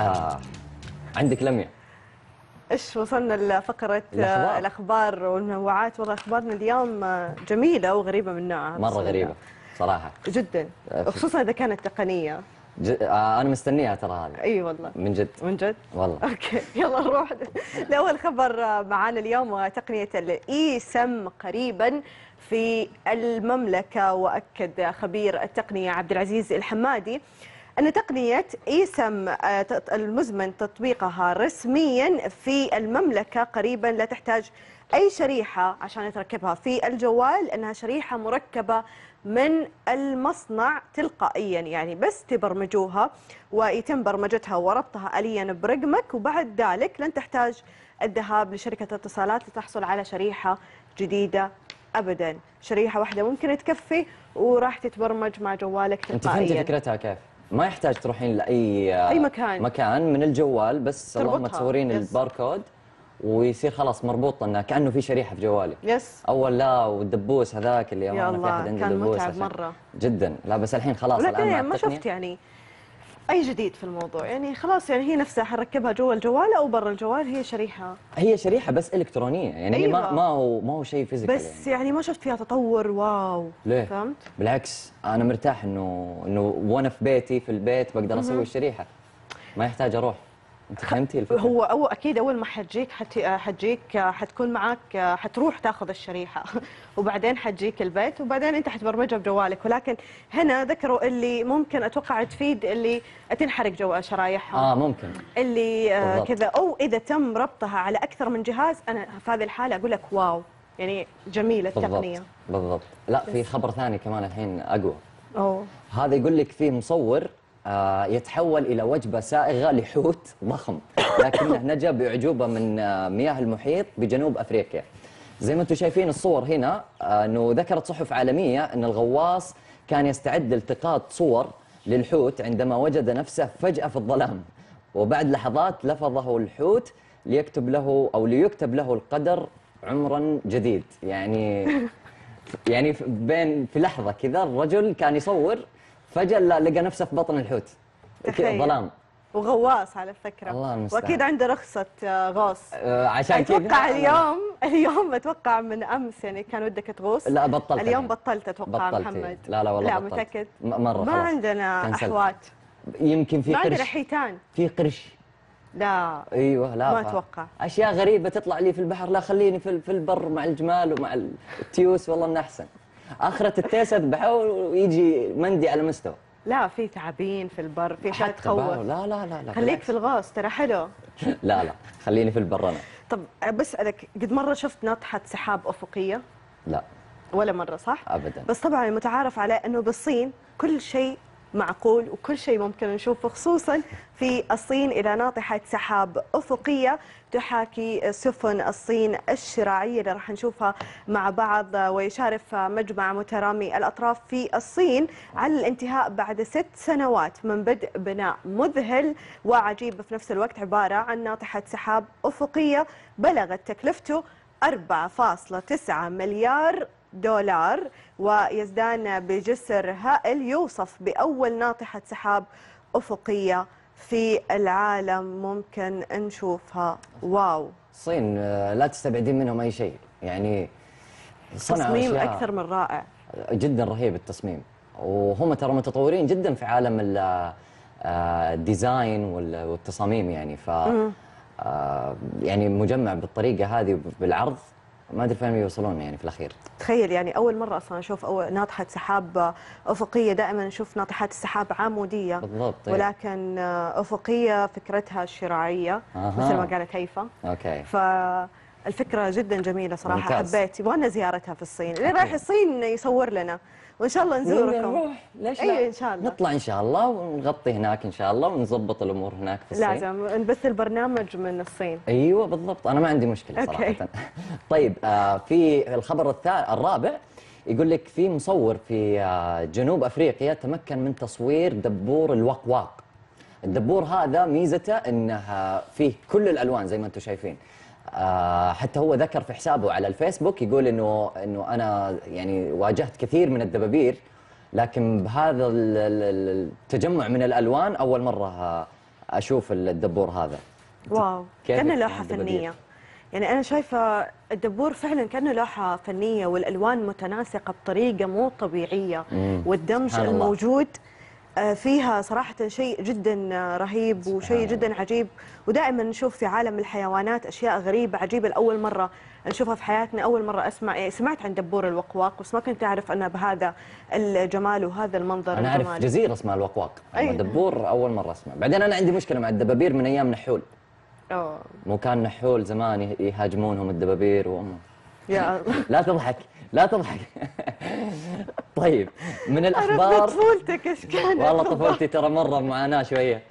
آه عندك لميا إيش وصلنا لفقرة الأخبار. الأخبار, والمنوعات والله أخبارنا اليوم آه، جميلة وغريبة من نوعها مرة. غريبة صراحة. جدا. آه، خصوصا إذا كانت تقنية. ج... آه أنا مستنيها ترى هذه. أي والله. من جد. من جد؟ والله. أوكي. يلا نروح. لاول خبر معانا اليوم وتقنيه الإي سم قريبا في المملكة وأكد خبير التقنية عبد العزيز الحمادي أن تقنية اي سم آه، المزمن تطبيقها رسميا في المملكة قريبا لا تحتاج أي شريحة عشان تركبها في الجوال لانها شريحة مركبة من المصنع تلقائيا يعني بس تبرمجوها ويتم برمجتها وربطها آليا برقمك وبعد ذلك لن تحتاج الذهاب لشركة اتصالات لتحصل على شريحة جديدة أبدا. شريحة واحدة ممكن تكفي وراح تتبرمج مع جوالك أنت فهمتي تلقائيا. فكرتها كيف؟ ما يحتاج تروحين آه، أي مكان. مكان من الجوال بس اللهم. تصورين. الباركود ويصير خلاص مربوط انه كأنه في شريحة في جوالي yes أول لا والدبوس هذاك اللي يا أمانة في احد عنده كان دبوس متعب عشان- مرة. جدا لا بس الحين خلاص الآن ما شفت يعني أي جديد في الموضوع يعني خلاص يعني هي نفسها حنركبها جوا الجوال أو برا الجوال هي شريحة هي شريحة بس إلكترونية يعني هي ما أيوة. ما هو ما هو شيء physical بس يعني. يعني ما شفت فيها تطور واو ليه؟ فهمت؟ بالعكس أنا مرتاح انه إنه وأنا في بيتي في البيت بقدر أسوي الشريحة ما يحتاج أروح انت فهمتي الفكرة؟ هو أو أكيد أول ما حتجيك حت... حتجيك حتكون معاك حتروح تاخذ الشريحة. وبعدين حتجيك البيت وبعدين أنت حتبرمجها بجوالك. ولكن هنا ذكروا اللي ممكن أتوقع تفيد اللي تنحرق جو شرايحهم آه ممكن. اللي آه، بالضبط. كذا. أو إذا تم ربطها على أكثر من جهاز أنا في هذه الحالة أقول لك واو. يعني جميلة التقنية. بالضبط. بالضبط لا في خبر ثاني كمان الحين أقوى. أوه. هذا يقول لك فيه مصور يتحول إلى وجبة سائغة لحوت ضخم. لكنه نجا بأعجوبة من آه، مياه المحيط بجنوب أفريقيا. زي ما أنتم شايفين الصور هنا آه، إنه ذكرت صحف عالمية إن الغواص كان يستعد لالتقاط صور للحوت عندما وجد نفسه فجأة في الظلام. وبعد لحظات لفظه الحوت ليكتب له أو ليكتب له القدر عمرا جديد. يعني يعني بين في لحظة كذا الرجل كان يصور فجأة لا- لقى نفسه في بطن الحوت. كذا. ظلام. وغواص على فكرة. الله المستعان. وأكيد عنده رخصة آه، غوص. آه، عشان كذا. أتوقع اليوم اليوم أتوقع من أمس يعني كان ودك تغوص. لا بطلت اليوم. بطلت أتوقع بطلت. محمد. لا لا والله لا بطلت. متأكد. م- مرة ما خلاص. عندنا كنسلت. أحوات. يمكن في ما عندنا قرش. حيتان. في قرش. لا. أيوه لا ما أتوقع. أشياء غريبة تطلع لي في البحر. لا خليني في البر مع الجمال ومع التيوس. والله إنه أحسن. آخرة التيس اذبحه ويجي مندي على مستوى. لا في تعابين في البر في بحر. تخوف لا لا لا لا خليك. في الغاص ترى حلو. لا لا خليني في البر أنا. طب بسألك قد مرة شفت ناطحة سحاب أفقية؟ لا. ولا مرة صح؟ ابدا. بس طبعا المتعارف عليه إنه بالصين كل شيء معقول وكل شيء ممكن نشوفه خصوصا في الصين إلى ناطحة سحاب أفقية تحاكي سفن الصين الشراعيه اللي راح نشوفها مع بعض ويشارف مجمع مترامي الأطراف في الصين على الانتهاء بعد ست سنوات من بدء بناء مذهل وعجيب في نفس الوقت عبارة عن ناطحة سحاب أفقية بلغت تكلفته 4.9 مليار دولار ويزدان بجسر هائل يوصف بأول ناطحة سحاب أفقية في العالم. ممكن نشوفها. wow. الصين آه، لا تستبعدين منهم أي شيء. يعني تصميم أكثر من رائع. جدا رهيب التصميم. وهم ترى متطورين جدا في عالم ال- آه، ال design وال- والتصاميم يعني. ف آه، يعني مجمع بالطريقة هذه بالعرض ما أدري فين يوصلون يعني في الأخير. تخيل يعني أول مرة أصلا أشوف أول ناطحة سحاب أفقية دائما نشوف ناطحات السحاب عمودية. بالضبط أيوة. ولكن أفقية فكرتها شراعية أها. مثل ما قالت هيفا أوكي. فالفكرة جدا جميلة صراحة ممتاز. حبيت. لنا زيارتها في الصين. اللي رايح الصين يصور لنا. وإن شاء الله نزوركم. نروح؟ ليش أيوة لا؟ إن شاء الله. نطلع إن شاء الله ونغطي هناك إن شاء الله ونظبط الأمور هناك في الصين. لازم نبث البرنامج من الصين. أيوه بالضبط. أنا ما عندي مشكلة okay. صراحة. طيب آه في الخبر الثالث الرابع يقول لك في مصور في آه جنوب أفريقيا تمكن من تصوير دبور الوقواق. الدبور هذا ميزته إنه آه، فيه كل الألوان زي ما أنتم شايفين. حتى هو ذكر في حسابه على الفيسبوك يقول انه إنه أنا يعني واجهت كثير من الدبابير لكن بهذا ال- ال- ال- التجمع من الألوان أول مرة آه، أشوف الدبور هذا واو لوحة الدبابير؟ فنية يعني أنا شايفة الدبور فعلا كأنه لوحة فنية والألوان متناسقة بطريقة مو طبيعية مم. والدمج سبحان الله. آه، فيها صراحة شيء جدا آه، رهيب وشيء. جدا عجيب ودائما نشوف في عالم الحيوانات أشياء غريبة عجيبة لأول مرة نشوفها في حياتنا أول مرة أسمع يعني سمعت عن دبور الوقواق بس ما كنت أعرف أنه بهذا الجمال وهذا المنظر أعرف الجمالي. جزيرة اسمها الوقواق أي. اما دبور أول مرة أسمع بعدين أنا عندي مشكلة مع الدبابير من أيام نحول أوه. مو كان نحول زمان يه- يهاجمونهم الدبابير و... يا الله لا تضحك لا تضحك. طيب من الاخبار طفولتك إيش كانت والله طفولتي ترى مرة معاناة شوية.